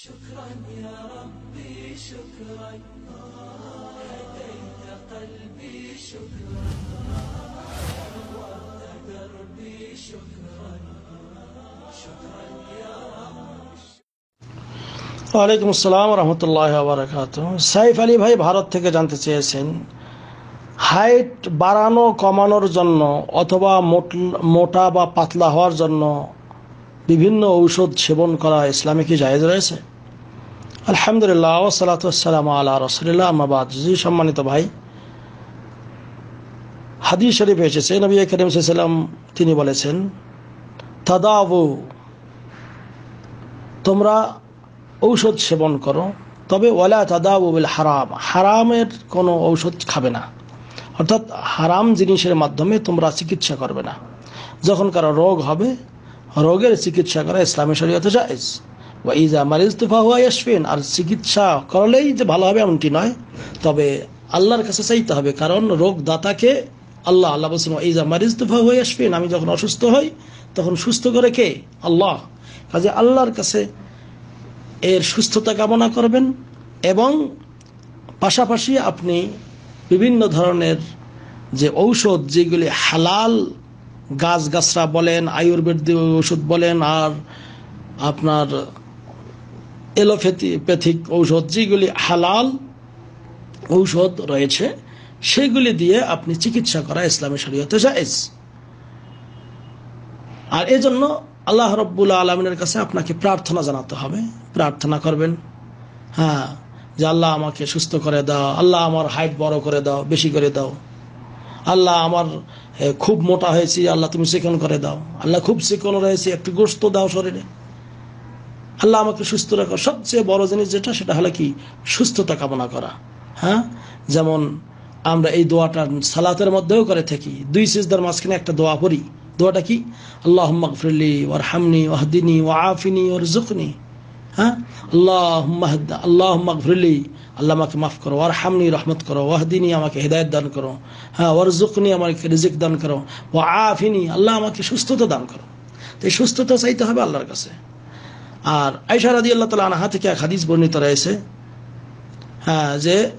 شكرا يا ربي شكرا هديت قلبي شكرا نورت دربي شكرا شكرا يا رب ওয়ালাইকুম আসসালাম রহমতুল্লাহ বারাকাত সাইফ আলী ভাই ভারত থেকে জানতে চেয়েছেন হাইট বাড়ানো কমানোর জন্য অথবা মোট- মোটা বা পাতলা হওয়ার জন্য বিভিন্ন ঔষধ সেবন করা ইসলামে কি জায়েজ রয়েছে আলহামদুলিল্লাহ ওসালাতাম আল্লাহ রসুলিল্লাহ আমাবাদ জি সম্মানিত ভাই, হাদিস শরীফ এসেছে, নবী করিম সাল্লাম তিনি বলেছেন তাদাবু তোমরা ঔষধ সেবন করো, তবে ওয়ালা তাদাউবিল হারাম, হারামের কোনো ঔষধ খাবে না। অর্থাৎ হারাম জিনিসের মাধ্যমে তোমরা চিকিৎসা করবে না। যখন কারও রোগ হবে, রোগের চিকিৎসা করা ইসলামী শরীয়তে জায়েজ। ওয়া ইজা মারিজ তুফা হুয়া ইয়াশফিন। আর চিকিৎসা করলেই যে ভালো হবে এমনটি নয়। তবে আল্লাহর কাছে চাইতে হবে, কারণ রোগ দাতাকে আল্লাহ আল্লাহ বলছেন ইজা মারিজ তুফা হুয়া ইয়াশফিন আমি যখন অসুস্থ হই, তখন সুস্থ করে কে? আল্লাহ। কাজে আল্লাহর কাছে এর সুস্থতা কামনা করবেন এবং পাশাপাশি আপনি বিভিন্ন ধরনের যে ঔষধ, যেগুলি হালাল গাছগাছরা বলেন আয়ুর্বেদিক ওষুধ বলেন, আর আপনার এলোপ্যাথিক ঔষধ, যেগুলি হালাল ঔষধ রয়েছে, সেগুলি দিয়ে আপনি চিকিৎসা করা ইসলামী শরীয়তে জায়েজ। আর এজন্য আল্লাহ রব্বুল আলমিনের কাছে আপনাকে প্রার্থনা জানাতে হবে। প্রার্থনা করবেন হ্যাঁ যে আল্লাহ আমাকে সুস্থ করে দাও, আল্লাহ আমার হাইট বড় করে দাও, বেশি করে দাও। আল্লাহ আমার খুব মোটা হয়েছি, আল্লাহ তুমি চিকন করে দাও। আল্লাহ খুব চিকন রয়েছে, একটু গোস্ত দাও শরীরে। আল্লাহ আমাকে সুস্থ রাখো। সবচেয়ে বড় জিনিস যেটা, সেটা হলো কি? সুস্থতা কামনা করা। হ্যাঁ? যেমন আমরা এই দোয়াটা সালাতের মধ্যেও করে থাকি। দুই সিজদার মাঝখানে একটা দোয়া পড়ি। দোয়াটা কি? আল্লাহ মগফিরলি ওর হামনি ওয়াহদিনী ও আফিনি ওর জুকনি হ্যাঁ আল্লাহ আল্লাহ মগফিরলি আল্লাহ আমাকে মাফ করো। ওর হামনি রহমত করো। ওয়াহদিনী আমাকে হেদায়ত দান করো। হ্যাঁ? ওর জুকনি আমাকে রিজিক দান করো। ও আফিনি আল্লাহ আমাকে সুস্থতা দান করো। তো এই সুস্থতা চাইতে হবে আল্লাহর কাছে। আর আয়সা রাদি আল্লাহ তালা আনহা থেকে এক হাদিস বর্ণিত রয়েছে হ্যাঁ যে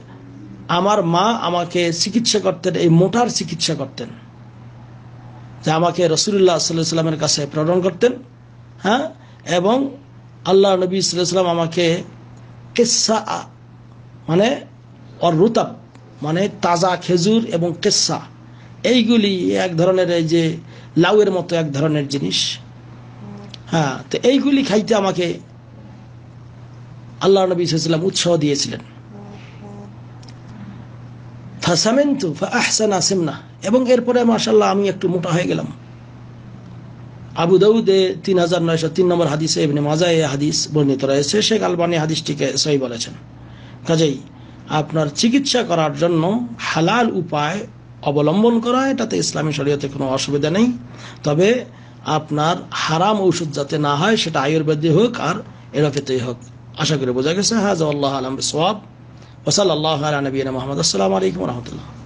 আমার মা আমাকে চিকিৎসা করতেন, এই মোটার চিকিৎসা করতেন। যে আমাকে রসুল্লাহ সাল্লাহ সাল্লামের কাছে প্রেরণ করতেন হ্যাঁ এবং আল্লাহ নবী সাল্লাম আমাকে কেসা মানে অর রুতাব মানে তাজা খেজুর এবং কেসা এইগুলি এক ধরনের এই যে লাউয়ের মতো এক ধরনের জিনিস। হ্যাঁ তো এইগুলি খাইতে আমাকে আল্লাহ নবী সাল্লাম উৎসাহ দিয়েছিলেন। ফাসামেন্তু ফাহসানা সিমনা। এবং এরপরে মাশাল্লাহ আমি একটু মোটা হয়ে গেলাম। আবু দাউদে তিন হাজার নয়শো তিন নম্বর হাদিসে এমনি মাজায় হাদিস বর্ণিত রয়েছে। শেখ আলবানি হাদিসটিকে সই বলেছেন। কাজেই আপনার চিকিৎসা করার জন্য হালাল উপায় অবলম্বন করা, এটাতে ইসলামী শরীয়তে কোনো অসুবিধা নেই। তবে আপনার হারাম ঔষধ যাতে না হয়, সেটা আয়ুর্বেদে হোক আর এরোপ্যাথি হোক। আশা করি বোঝা গেছে। হ্যাঁ আল্লাহ আলম সোয়াব ওসাল আল্লাহ নবীন মোহাম্মদ। আসসালামু আলাইকুম রহমতুল্লাহ।